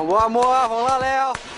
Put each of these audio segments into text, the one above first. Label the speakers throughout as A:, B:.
A: Vamos, amor, vamos lá, Léo.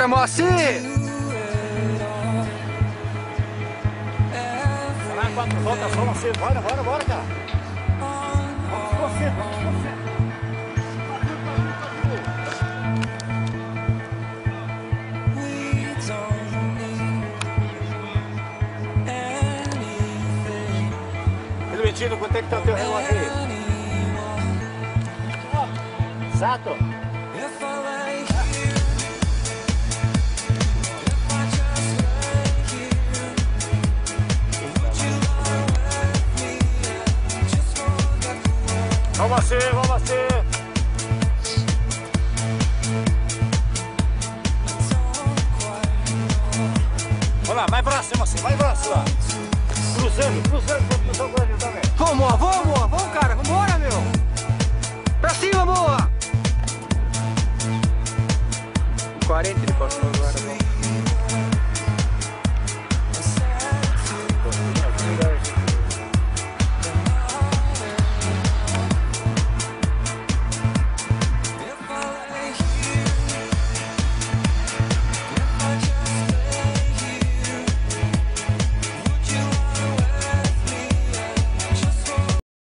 B: Bora,
A: Moacir!
B: Vai quatro voltas só. Bora, bora, bora, cara. Vamos você, vamos você. Quanto é que tá o teu relógio aí? Exato. Vamos você, vamos você. Vamos lá, vai pra cima, assim, vai pra cima. Cruzando, cruzando, cruzando, cruzando também.
A: Vamos, vamos, vamos, cara, vambora, meu! Pra cima, boa! 40 ele passou agora, vamos.